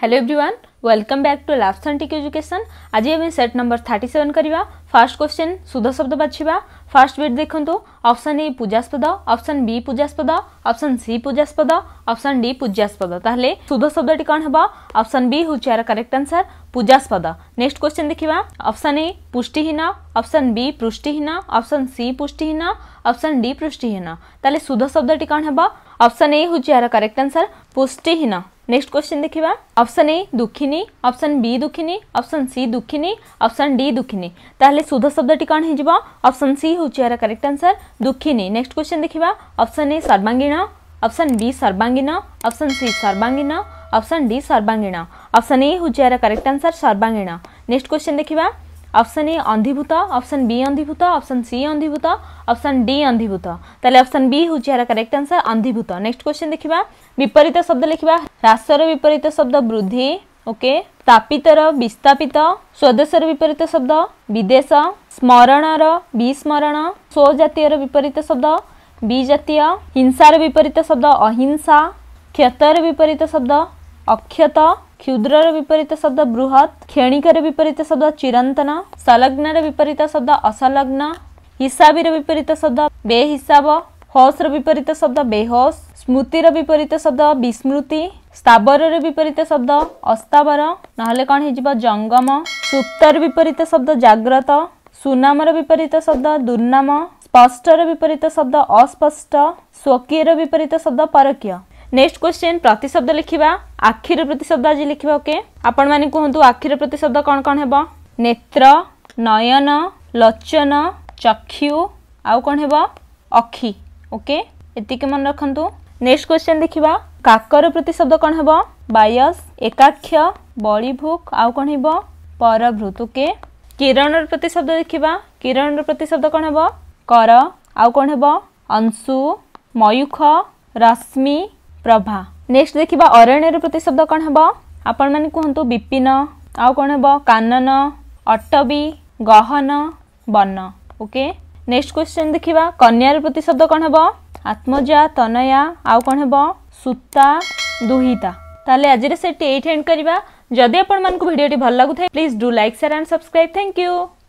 hello everyone welcome back to लाभ सेंटिक education आज आम सेट नंबर थर्टी सेवेन करवा फास्ट क्वेश्चन सुध शब्द बाछवा फास्ट बेट देखो अप्सन ए पूजास्पद अप्सन बी पूजास्पद अप्सन सी पूजास्पद अप्सन डी पूजास्पद सुध शब्द टी कौन हम अप्सन बी हूँ यार करेक्ट आंसर पूजास्पद नेक्स्ट क्वेश्चन देखा अप्सन ए पुष्टिहीन अप्सन बी पृष्टिहीन अप्सन सी पुष्टिहीन अप्सन डी पृष्टिहीन सुध शब्द टी कौन हम अप्सन ए हूँ यार करेक्ट आंसर पुष्टिहीन नेक्स्ट क्वेश्चन देखा अप्सन ए दुखिनी अप्सन बी दुखिनी अप्सन सी दुखिनी अप्सन डी दुखिनी सुध शब्द कौन होपसन सी हूँ यार करेक्ट आंसर दुखिनी नेक्स्ट क्वेश्चन देखा अप्सन ए सर्वांगीण अप्सन बी सर्वांगीण अप्सन सी सर्वांगीन अप्सन डी सर्वांगीण अप्सन ए हूँ यार करेक्ट आंसर सर्वांगीण नेक्स्ट क्वेश्चन देखा अप्सन ए अंधीभूत ऑप्शन बी अंधीभूत अप्सन सी अंधीभूत अप्सन डी अंधीभूत तेल ऑप्शन बी हूँ यार करेक्ट आंसर अंधीभूत नेक्स्ट क्वेश्चन देखा विपरीत शब्द लिखा ह्रास विपरीत शब्द वृद्धि ओके ସ୍ଥାପିତର ବିସ୍ଥାପିତ ସ୍ୱଦେଶର ବିପରୀତ ଶବ୍ଦ ବିଦେଶ ସ୍ମରଣର ବିସ୍ମରଣ ସ୍ୱଜାତୀୟର ବିପରୀତ ଶବ୍ଦ ବିଜାତୀୟ ହିଂସାର ବିପରୀତ ଶବ୍ଦ ଅହିଂସା କ୍ଷତର ବିପରୀତ ଶବ୍ଦ ଅକ୍ଷତ କ୍ଷୁଦ୍ରର ବିପରୀତ ଶବ୍ଦ ବୃହତ୍ କ୍ଷଣିକର ବିପରୀତ ଶବ୍ଦ ଚିରନ୍ତନ ସଂଲଗ୍ନର ବିପରୀତ ଶବ୍ଦ ଅସଂଲଗ୍ନ ହିସାବିର ବିପରୀତ ଶବ୍ଦ ବେହିସାବ हस रपरीत शब्द बेहस स्मृतिर विपरीत शब्द विस्मृति स्थावर विपरीत शब्द अस्तावर ना कण जंगम सूतर विपरीत शब्द जाग्रत सुनाम विपरीत शब्द दुर्नाम स्पष्टर विपरीत शब्द अस्पष्ट स्वकीय विपरीत शब्द परकीय नेक्स्ट क्वेश्चन प्रतिशब्द लिखा आखिर प्रतिशब्द आज लिखा ओके आपण मैंने कहतु आखिर प्रतिशब्द कौन कौन है नेत्र नयन लचन चक्षु आउ कण अखी ଓକେ ଏତିକି ମନେ ରଖନ୍ତୁ ନେକ୍ସଟ କ୍ୱେଶ୍ଚନ୍ ଦେଖିବା କାକର ପ୍ରତିଶବ୍ଦ କ'ଣ ହେବ ବାୟସ ଏକାକ୍ଷ ବଳିଭୁକ ଆଉ କ'ଣ ହେବ ପରଭୃତ ଓକେ କିରଣର ପ୍ରତିଶବ୍ଦ ଦେଖିବା କିରଣର ପ୍ରତିଶବ୍ଦ କ'ଣ ହେବ କର ଆଉ କ'ଣ ହେବ ଅଂଶୁ ମୟୂଖ ରଶ୍ମି ପ୍ରଭା ନେକ୍ସଟ ଦେଖିବା ଅରଣ୍ୟର ପ୍ରତିଶବ୍ଦ କ'ଣ ହେବ ଆପଣମାନେ କୁହନ୍ତୁ ବିପିନ ଆଉ କ'ଣ ହେବ କାନନ ଅଟବି ଗହନ ବନ ଓକେ नेक्स्ट क्वेश्चन देखा कन्यार प्रतिशब्द कौन हम आत्मजा तनया आउ कौन हम सूता दुहिता ताले आज एंड करवा जदि आपण मूँ भिडटे please do like share and subscribe thank you